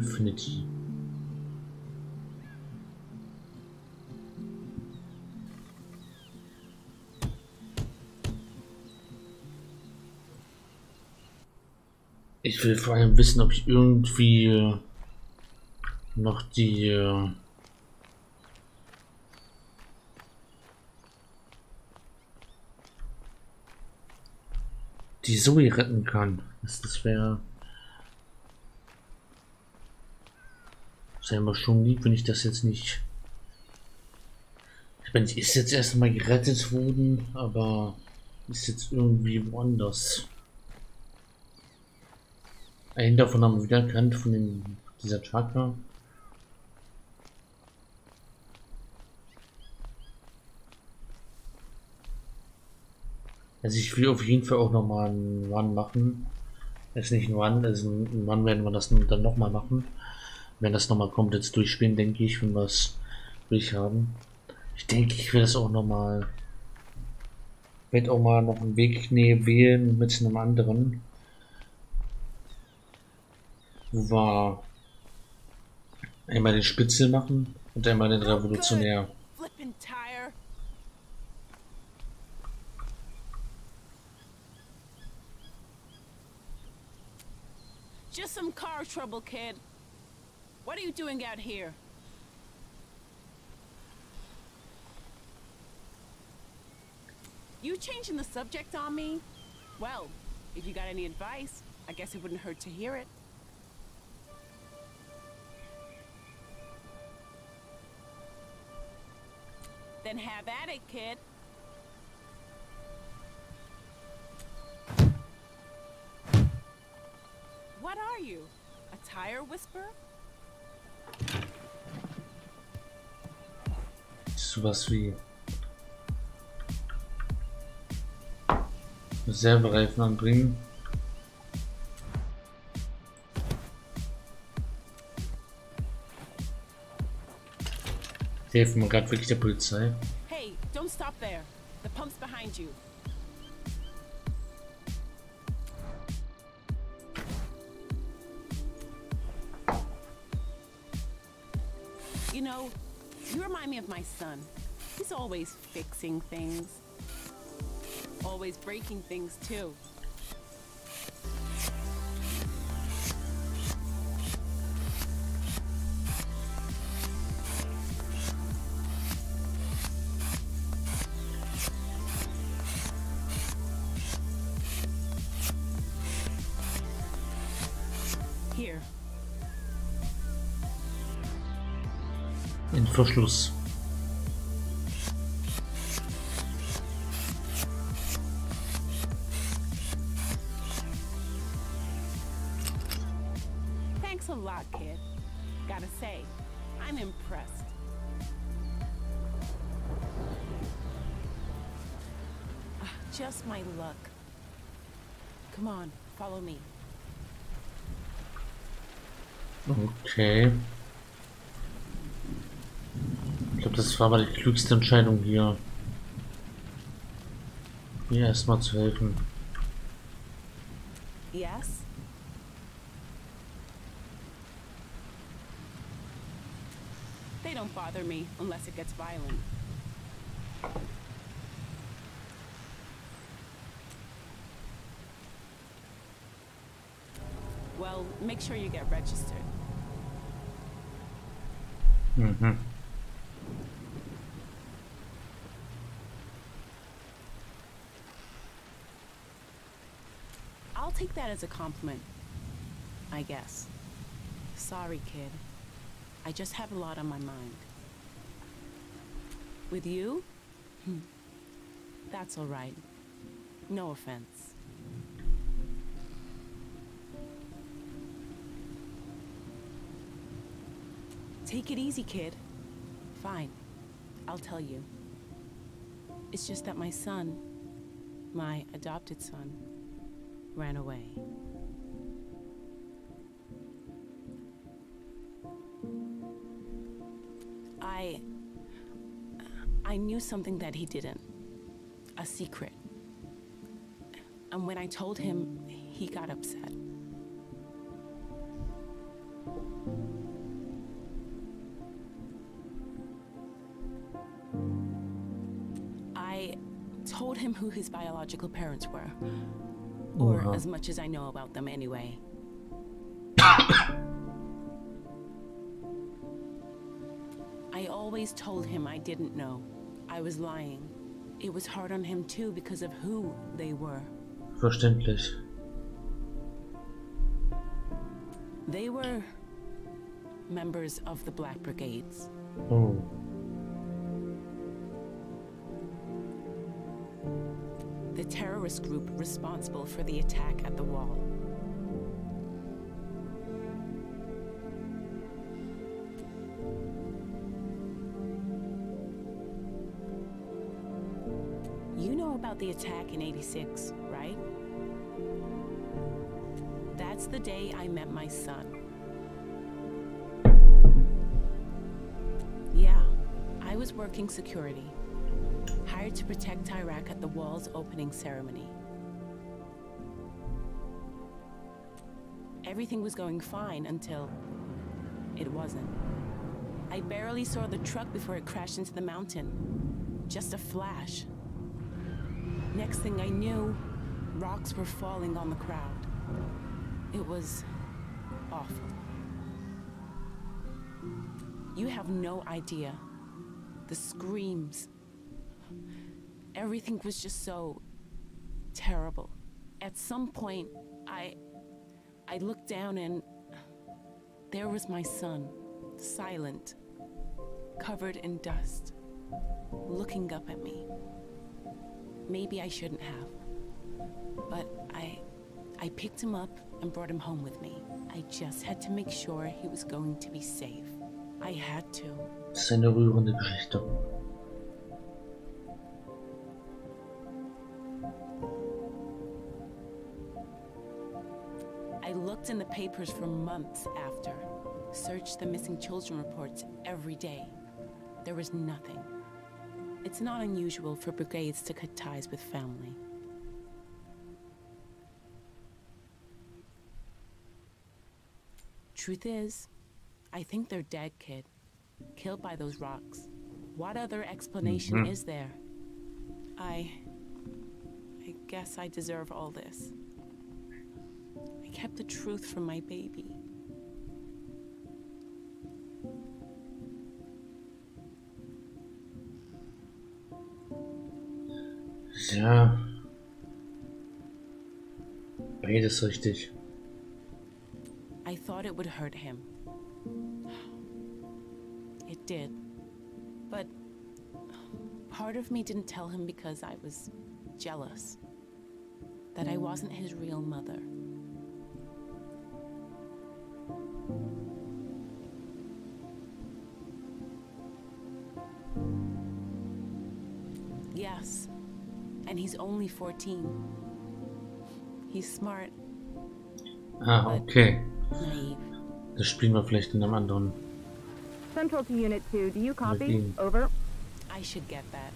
Infinity. Ich will vor allem wissen, ob ich irgendwie noch die die Zoe retten kann. Das, das wäre selber schon lieb, wenn ich das jetzt nicht. Ich meine, die ist jetzt erstmal gerettet worden, aber ist jetzt irgendwie woanders. Einen davon haben wir wieder erkannt von den, dieser Chakra. Also ich will auf jeden Fall auch noch mal einen Run machen. Ist nicht ein Run, also ein Run werden wir das dann noch mal machen. Wenn das noch mal kommt, jetzt durchspielen, denke ich, wenn wir es durchhaben. Ich denke, ich will das auch noch mal werde auch mal noch einen Weg nee, wählen mit einem anderen. Wo wir einmal den Spitzel machen und einmal den Revolutionär. Just some car trouble, kid. What are you doing out here? You changing the subject on me? Well, if you got any advice, I guess it wouldn't hurt to hear it. Then have at it, kid. What are you? A tire whisperer? Sowas wie Reservereifen anbringen. Die helfen mir gerade wirklich der Polizei. Always fixing things. Always breaking things, too. Here. In Verschluss. Okay. Ich glaube, das war aber die klügste Entscheidung hier. Mir erstmal zu helfen. Yes? They don't bother me unless it gets violent. Well, make sure you get registered. Mhm. I'll take that as a compliment. I guess. Sorry, kid. I just have a lot on my mind. With you? Hmm. That's all right. No offense. Take it easy, kid. Fine. I'll tell you. It's just that my son, my adopted son, ran away. I. I knew something that he didn't. A secret. And when I told him, he got upset. Told him who his biological parents were. Or Oha. as much as I know about them anyway. I always told him I didn't know. I was lying. It was hard on him too because of who they were. Verständlich. They were members of the Black Brigades. Oh. Terrorist group responsible for the attack at the wall. You know about the attack in 86, right? That's the day I met my son. Yeah, I was working security hired to protect Iraq at the wall's opening ceremony. Everything was going fine until it wasn't. I barely saw the truck before it crashed into the mountain. Just a flash. Next thing I knew, rocks were falling on the crowd. It was awful. You have no idea. The screams, everything was just so terrible. At some point, I I looked down and there was my son, silent, covered in dust, looking up at me. Maybe I shouldn't have. But I I picked him up and brought him home with me. I just had to make sure he was going to be safe. I had to. Das ist eine rührende Geschichte. Looked in the papers for months after, searched the missing children reports every day. There was nothing. It's not unusual for brigades to cut ties with family. Truth is, I think they're dead, kid. Killed by those rocks. What other explanation Mhm. is there? I. I guess I deserve all this. I kept the truth from my baby. Ja. Beides richtig. I thought it would hurt him. It did. But part of me didn't tell him because I was jealous. That I wasn't his real mother. Yes. And he's only 14. He's smart, Ah, okay. naive. Das spielen wir vielleicht in einem anderen. Central to Unit 2, do you copy? Over. I should get that.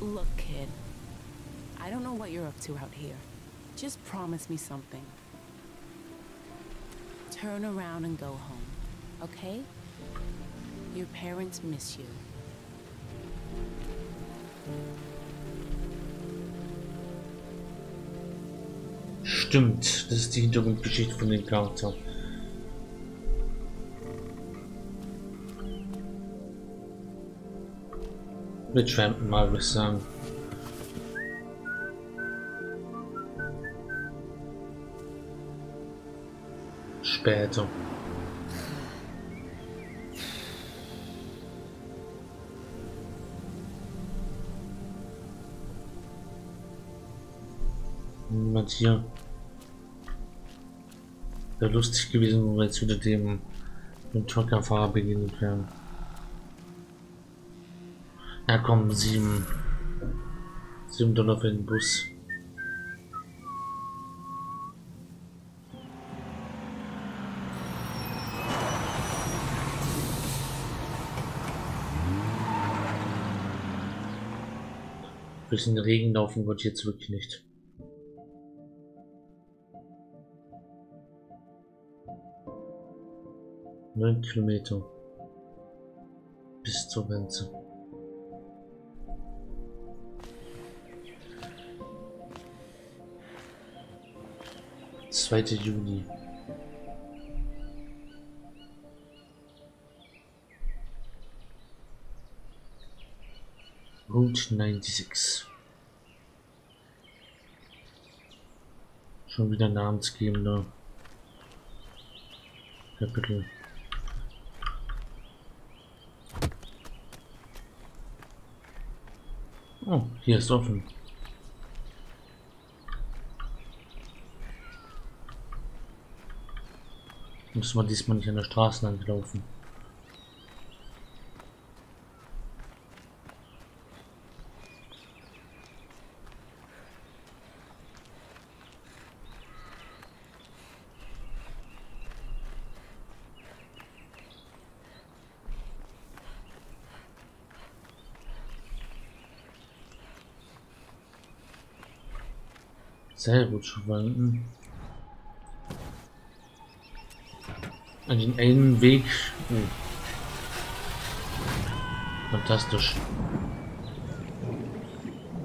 Look, kid. I don't know what you're up to out here. Just promise me something. Turn around and go home, okay? Your parents miss you. Stimmt, das ist die Hintergrundgeschichte von den Charakteren. Wir trampen mal, würde ich sagen. Später. Niemand hier. Wäre lustig gewesen, wenn wir jetzt wieder dem, dem Truckerfahrer begegnet wären. Ja komm, sieben. Sieben Dollar für den Bus. Durch den Regen laufen wird jetzt wirklich nicht. Neun Kilometer bis zur Grenze. Zweite Juni. Route 96. Schon wieder namensgebender Kapitel. Oh, hier ist offen. Müssen wir diesmal nicht an der Straße lang laufen. Sehr gut verwenden. An den einen Weg. Oh. Fantastisch.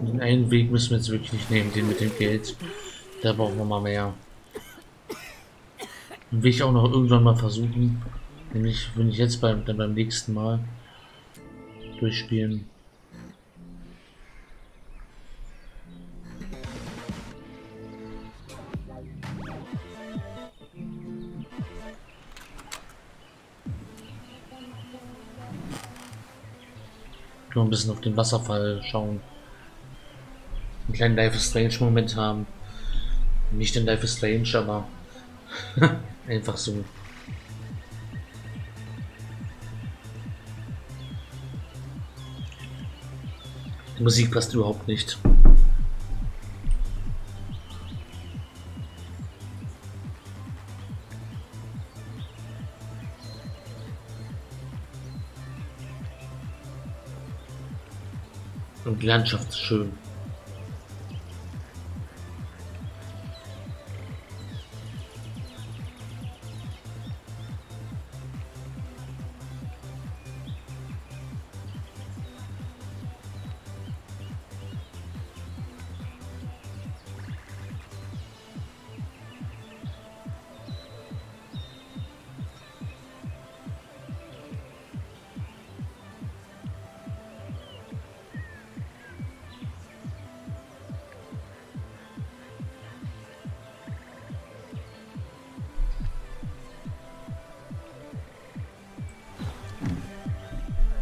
Den einen Weg müssen wir jetzt wirklich nicht nehmen, den mit dem Geld. Da brauchen wir mal mehr. Den will ich auch noch irgendwann mal versuchen. Nämlich, wenn ich jetzt beim, dann beim nächsten Mal durchspielen. Nur ein bisschen auf den Wasserfall schauen. Einen kleinen Life is Strange Moment haben. Nicht in Life is Strange, aber einfach so. Die Musik passt überhaupt nicht. Und die Landschaft ist schön.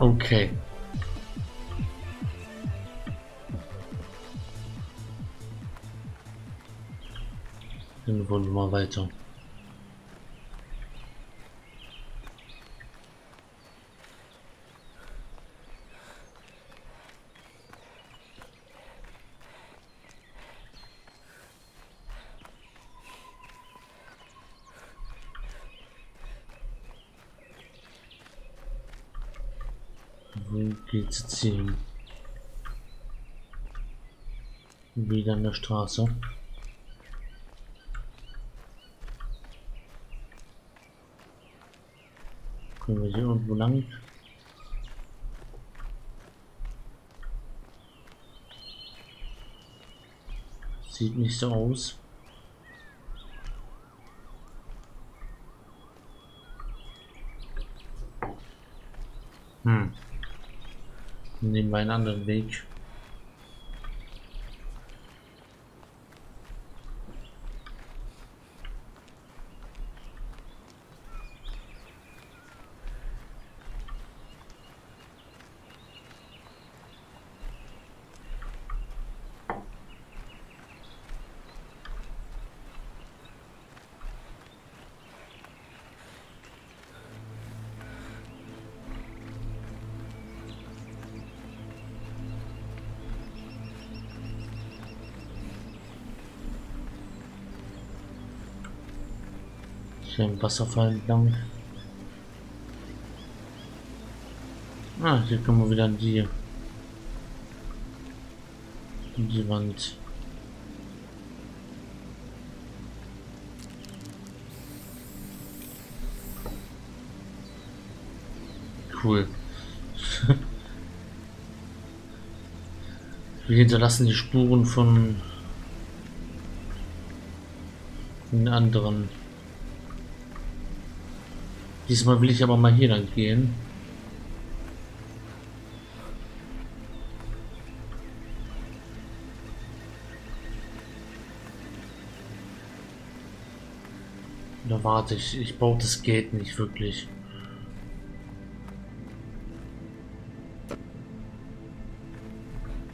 Okay. Dann wollen wir mal weiter. Hin? Wieder der Straße. Können wir hier irgendwo lang? Sieht nicht so aus. Hm. Nehmen wir einen anderen Weg. Hier im Wasserfall entlang. Ah, hier kommen wir wieder an die, an die Wand. Cool. Wir hinterlassen die Spuren von einen anderen. Diesmal will ich aber mal hier lang gehen. Da warte ich. Ich baue das Gate nicht wirklich.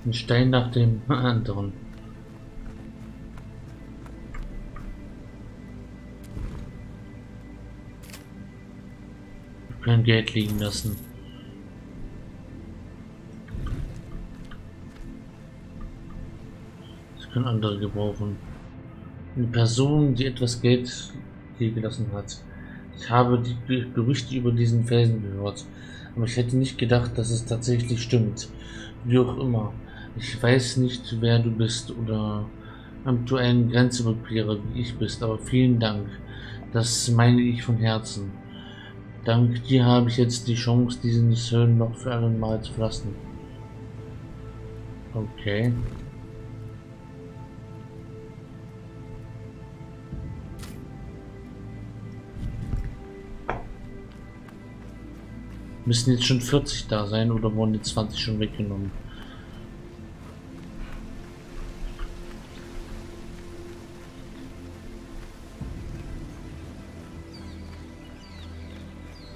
Ein Stein nach dem anderen. Können Geld liegen lassen. Das können andere gebrauchen. Eine Person, die etwas Geld hier gelassen hat. Ich habe die Gerüchte über diesen Felsen gehört, aber ich hätte nicht gedacht, dass es tatsächlich stimmt. Wie auch immer. Ich weiß nicht, wer du bist oder ein Grenzüberquerer wie ich bist, aber vielen Dank. Das meine ich von Herzen. Dank dir habe ich jetzt die Chance, diesen Söhnen noch für einmal zu verlassen. Okay. Müssen jetzt schon 40 da sein oder wurden die 20 schon weggenommen?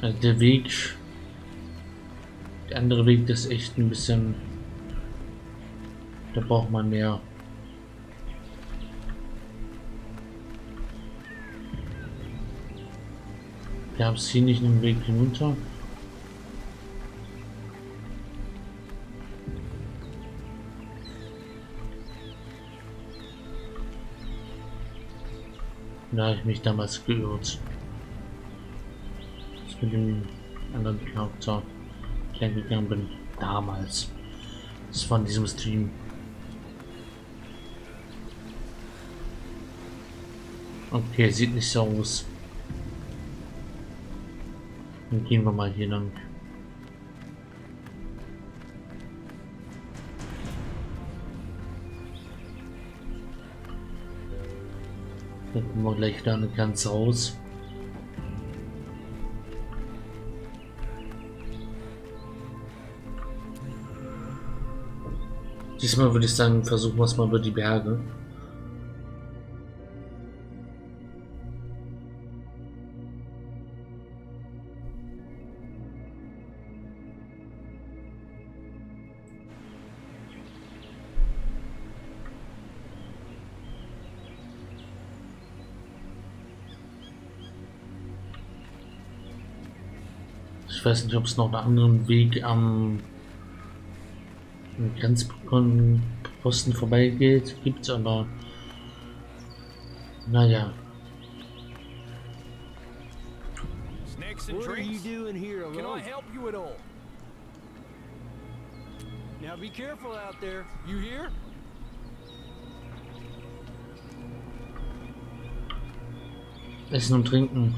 Also der Weg, der andere Weg ist echt ein bisschen, da braucht man mehr. Gab es hier nicht einen Weg hinunter? Da habe ich mich damals geirrt mit dem anderen Charakter kennengelernt bin. Damals. Das war in diesem Stream. Okay, sieht nicht so aus. Dann gehen wir mal hier lang. Dann kommen wir gleich da eine Grenze raus. Diesmal würde ich sagen, versuchen wir es mal über die Berge. Ich weiß nicht, ob es noch einen anderen Weg am Grenzposten vorbeigeht, gibt's aber naja. What are you doing here alone? Can I help you at all? Now be careful out there. You hear? Essen und trinken.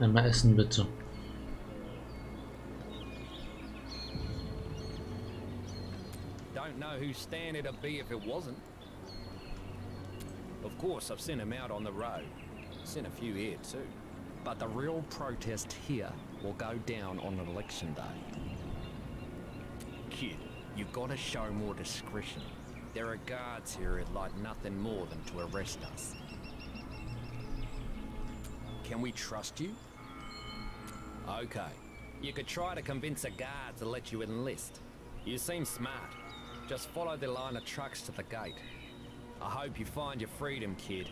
Einmal essen bitte. Know whose stand it'd be if it wasn't. Of course, I've sent him out on the road. Sent a few here too. But the real protest here will go down on election day. Kid, you've got to show more discretion. There are guards here who'd like nothing more than to arrest us. Can we trust you? Okay. You could try to convince a guard to let you enlist. You seem smart. Just follow the line of trucks to the gate. I hope you find your freedom, kid.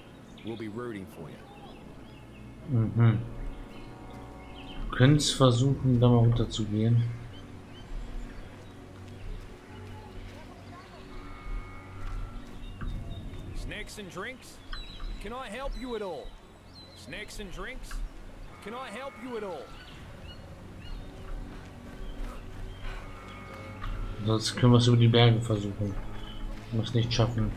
We'll be rooting for you. Mhm. Könnt's versuchen, da mal runter zu gehen. Snacks and drinks? Can I help you at all? Snacks and drinks? Can I help you at all? Sonst können wir es über die Berge versuchen. Muss nicht schaffen.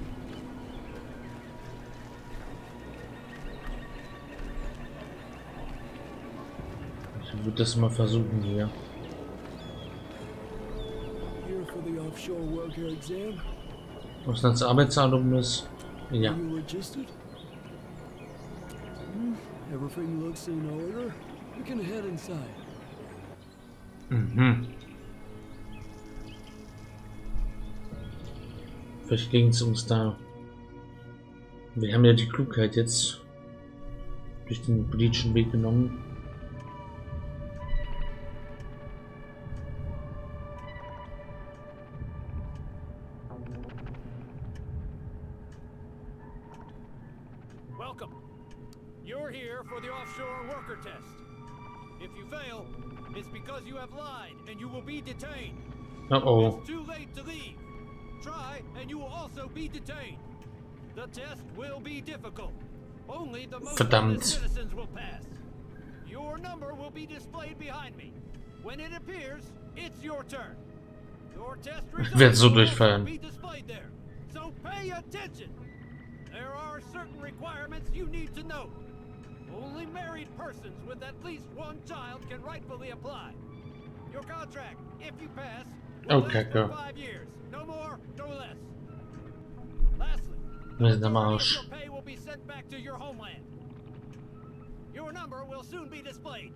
Ich würde das mal versuchen hier. Was das Arbeitserlaubnis? Ja. Are Vielleicht ging es uns da. Wir haben ja die Klugheit jetzt durch den politischen Weg genommen. Welcome. You're here for the offshore worker test. If you fail, it's because you have lied and you will be detained. Oh oh. Also be detained. The test will be difficult. Only the most Verdammt. citizens will pass. Your number will be displayed behind me. When it appears, it's your turn. Your test results so will be displayed there. So pay attention. There are certain requirements you need to know. Only married persons with at least one child can rightfully apply. Your contract, if you pass, will Okay, last go. five years. No more, no less. Lastly, Wir sind am majority of Arsch. your pay will be sent back to your homeland. Your number will soon be displayed.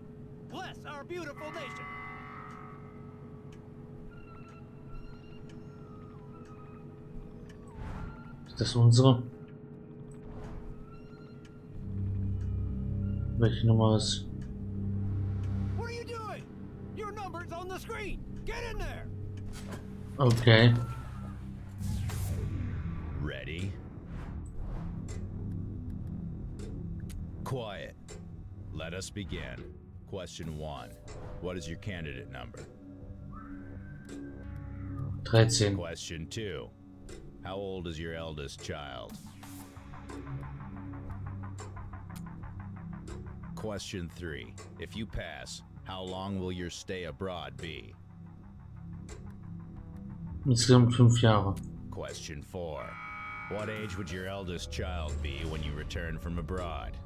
Bless our beautiful nation. Ist das unsere? Welche Nummer ist? What are you doing? Your number's on the screen. Get in there. Okay. Ready? Quiet. Let us begin. Question one. What is your candidate number? 13. Question two. How old is your eldest child? Question three. If you pass, how long will your stay abroad be? Insgesamt fünf Jahre. Question four. What age would your eldest child be when you return from abroad?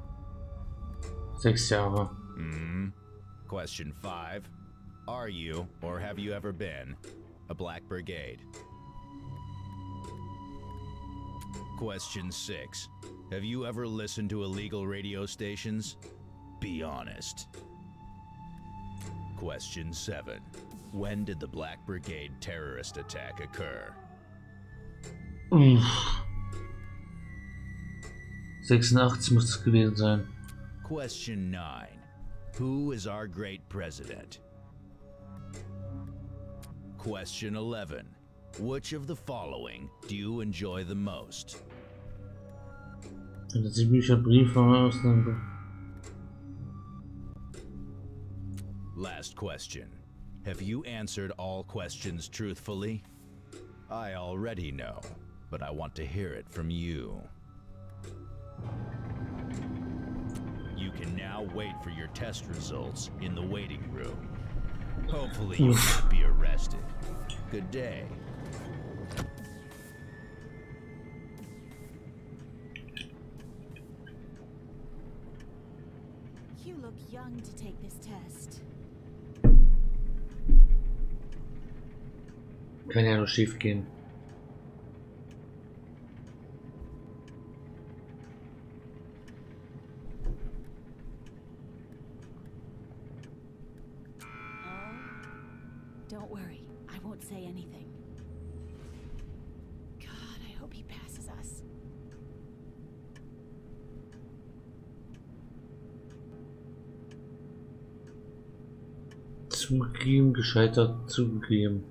Sechs Jahre. Hmm. Question five. Are you, or have you ever been, a Black Brigade? Question six. Have you ever listened to illegal radio stations? Be honest. Question seven. When did the Black Brigade terrorist attack occur? Uff. 86 muss es gewesen sein. Question 9. Who is our great president? Question 11. Which of the following do you enjoy the most? Das Bücher, Briefe aus. Last question. Have you answered all questions truthfully? I already know, but I want to hear it from you. You can now wait for your test results in the waiting room. Hopefully, you won't be arrested. Good day. You look young to take this test. Kann ja nur schief gehen. Gescheitert, zugegeben.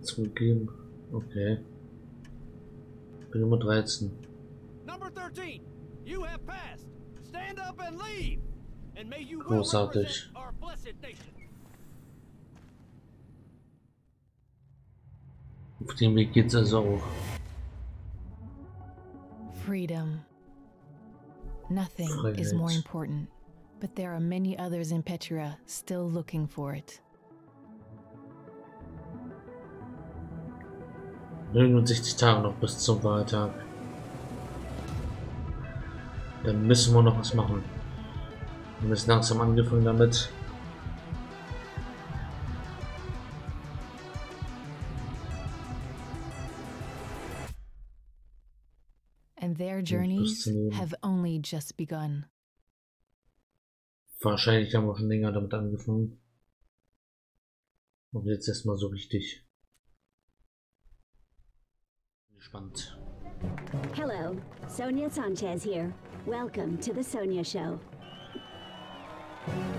Zugegeben. Okay. Bin Nummer 13. Number 13, you have passed. Stand up and leave. And may you Großartig. represent our blessed nation. Auf dem Weg geht's also auch. Freedom. Nothing is more Freiheit. important, but there are many others in Petra still looking for it. 69 Tage noch bis zum Wahltag. Dann müssen wir noch was machen. Wir müssen langsam angefangen damit. And journeys nehmen. have only just begun. Wahrscheinlich haben wir schon länger damit angefangen. Und jetzt erstmal so richtig. Hello, Sonia Sanchez here. Welcome to the Sonia Show.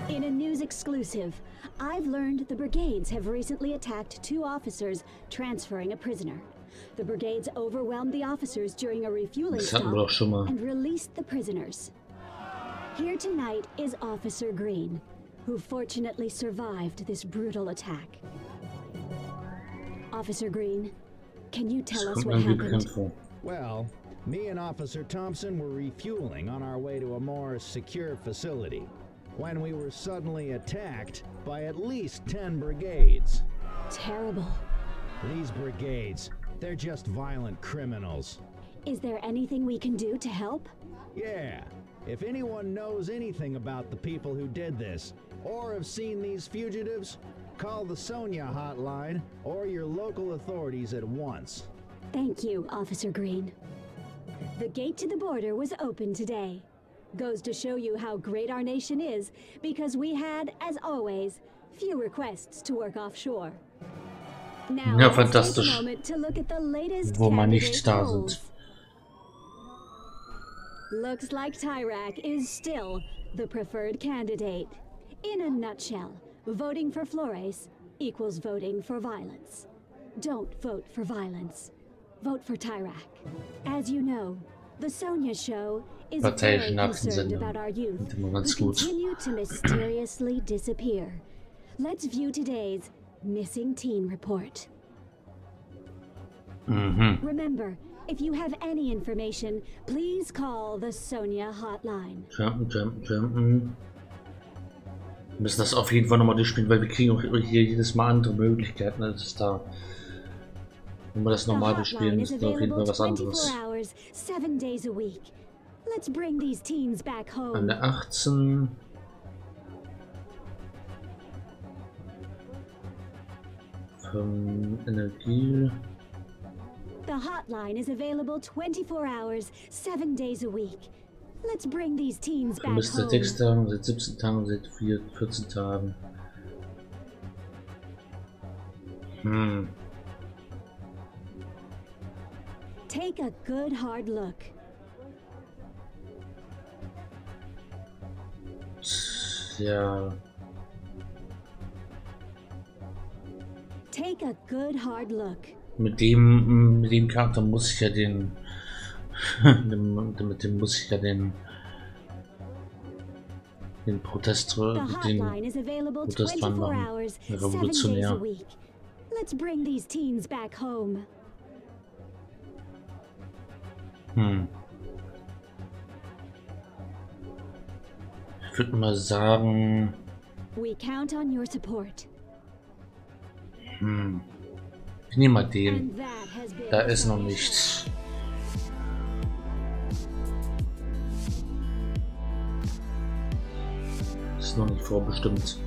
In a news exclusive, I've learned the brigades have recently attacked two officers transferring a prisoner. The brigades overwhelmed the officers during a refueling stop hatten wir doch schon mal. and released the prisoners. Here tonight is Officer Green, who fortunately survived this brutal attack. Officer Green, can you tell us what happened? Well, me and Officer Thompson were refueling on our way to a more secure facility when we were suddenly attacked by at least 10 brigades. Terrible. These brigades, they're just violent criminals. Is there anything we can do to help? Yeah, if anyone knows anything about the people who did this, or have seen these fugitives, call the Sonia hotline or your local authorities at once. Thank you, Officer Green. The gate to the border was open today. Goes to show you how great our nation is because we had, as always, few requests to work offshore. Now, Ja, let's take a fantastisch. moment to look at the latest Wo man candidate nicht da polls. sind. Looks like Tyrak is still the preferred candidate. In a nutshell, voting for Flores equals voting for violence. Don't vote for violence. Vote for Tyrak. As you know, the Sonia Show is very concerned about our youth who continue to mysteriously disappear. Let's view today's missing teen report. Mhm. Remember, if you have any information, please call the Sonia hotline. Jumpen, jumpen. Wir müssen das auf jeden Fall nochmal durchspielen, weil wir kriegen auch hier jedes Mal andere Möglichkeiten als da. Wenn wir das normal durchspielen, is ist das auf jeden Fall was 24 anderes. hours, seven days a week. Let's bring these teens back home. Eine 18. Von Energie. The hotline is available 24 hours, seven days a week. Let's bring these teens back Vermisst seit home. 6 Tagen, seit 17 Tagen, seit 4, 14 Tagen. Hm. Take a good hard look. Ja. Take a good hard look. Mit dem, mit dem Charakter muss ich ja den. dem- mit dem muss ich ja den. Den Protest. Den 24 machen. revolutionär. Let's bring these teens back home. Hm. Ich würde mal sagen. We count on your support. Hm. Ich nehme mal den. Da ist noch nichts. Noch nicht vorbestimmt.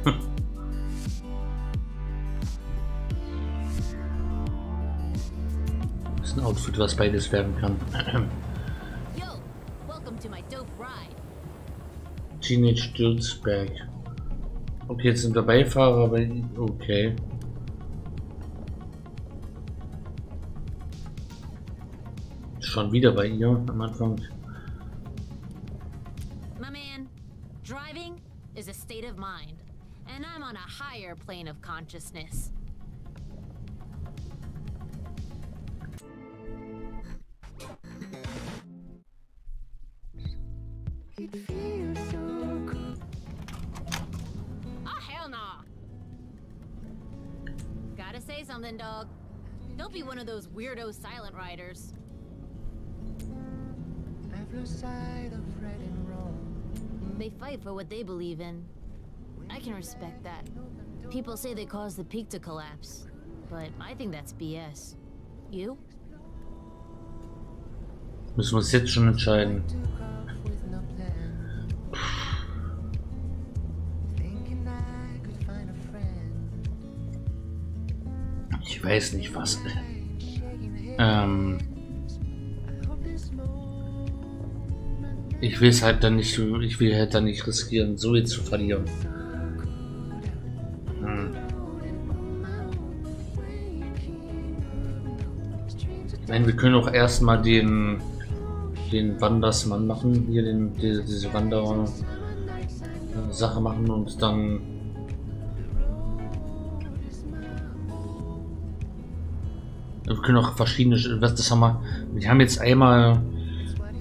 Das ist ein Outfit, was beides werden kann. Teenage Stülzberg. Okay, jetzt sind wir Beifahrer, aber okay. Schon wieder bei ihr am Anfang. Higher plane of consciousness. Oh, hell nah. Gotta say something, dog. Don't be one of those weirdo silent riders. I've lost sight of right and wrong. They fight for what they believe in. I can respect that. People say they caused the peak to collapse, but I think that's BS. You? Müssen wir uns jetzt schon entscheiden. Ich weiß nicht was. Ähm, Ich will es halt dann nicht, ich will halt dann nicht riskieren, so jetzt zu verlieren. Nein, wir können auch erstmal den den Wandersmann machen, hier den, die, diese Wanderer äh, Sache machen und dann wir können auch verschiedene das haben wir wir haben jetzt einmal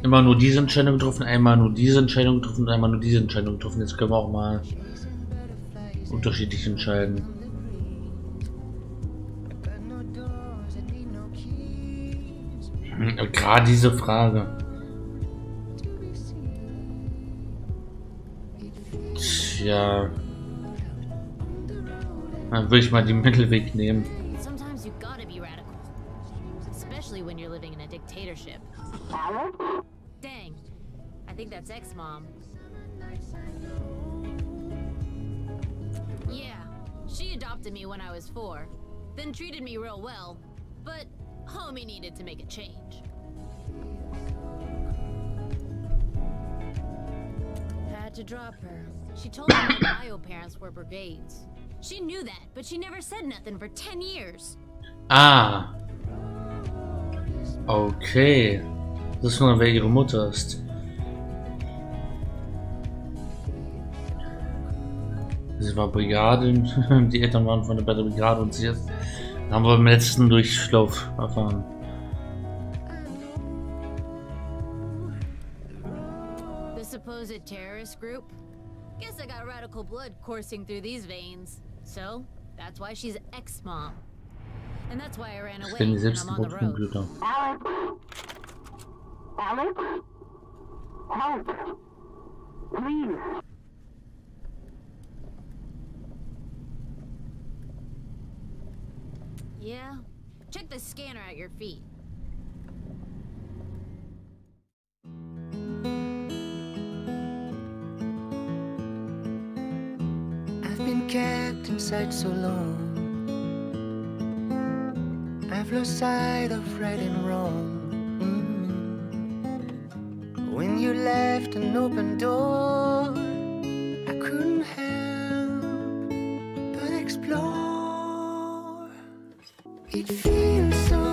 immer nur diese Entscheidung getroffen einmal nur diese Entscheidung getroffen und einmal nur diese Entscheidung getroffen. Jetzt können wir auch mal unterschiedlich entscheiden Gerade diese Frage. Tja. Dann würde ich mal die Mittelweg nehmen. Dang. I think that's ex-mom. Yeah, she adopted me when I was four, then treated me real well, but homie needed to make a change. Had to drop her. She told me my bio parents were brigades. She knew that, but she never said nothing for 10 years. Ah. Okay. Das ist nur, wer ihre Mutter ist. Sie war Brigade, die Eltern waren von der Brigade und sie ist, haben wir im letzten Durchlauf erfahren. The supposed terrorist group? Guess I got radical blood coursing through these veins. So, that's why she's ex-mom. And that's why I ran away Stellen die when I'm on the road. Computer. Alex? Help! Please! Yeah? Check the scanner at your feet. I've been kept inside so long. I've lost sight of right and wrong. Mm. When you left an open door, I couldn't help but explore. It feels so